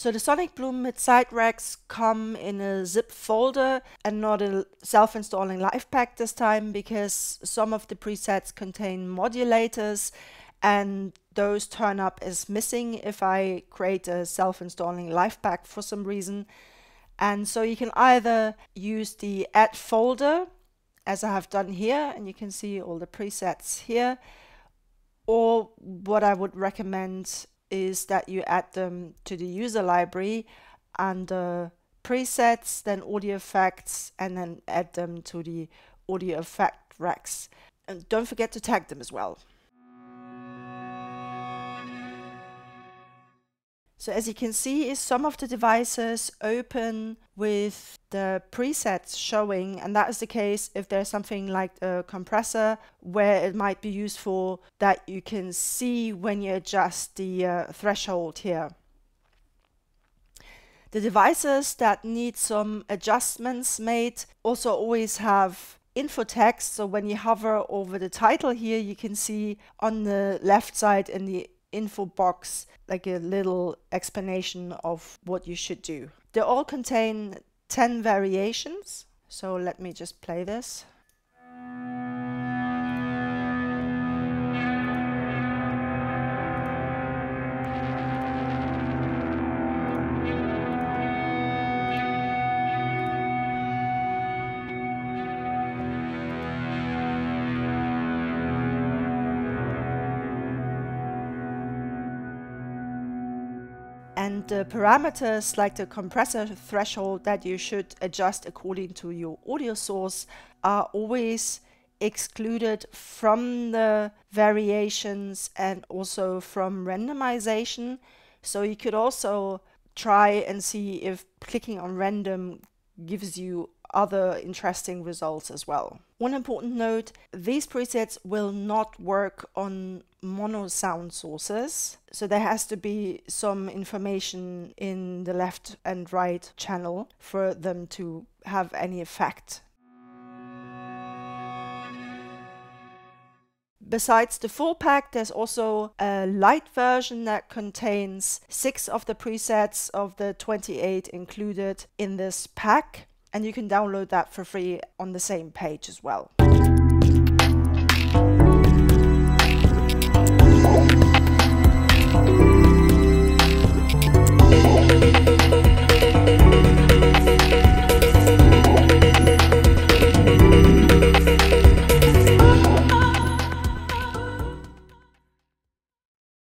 So the Sonic Bloom mid side racks come in a zip folder and not a self-installing live pack this time because some of the presets contain modulators and those turn up as missing if I create a self-installing live pack for some reason. And so you can either use the add folder as I have done here, and you can see all the presets here, or what I would recommend is that you add them to the user library under presets, then audio effects, and then add them to the audio effect racks. And don't forget to tag them as well. So as you can see, is some of the devices open with the presets showing, and that is the case if there's something like a compressor where it might be useful that you can see when you adjust the uh, threshold here. The devices that need some adjustments made also always have info text. So when you hover over the title here, you can see on the left side in the info box like a little explanation of what you should do. They all contain 10 variations. So let me just play this. And the parameters like the compressor threshold that you should adjust according to your audio source are always excluded from the variations and also from randomization. So you could also try and see if clicking on random gives you other interesting results as well. One important note, these presets will not work on mono sound sources. So there has to be some information in the left and right channel for them to have any effect. Besides the full pack, there's also a light version that contains six of the presets of the 28 included in this pack and you can download that for free on the same page as well.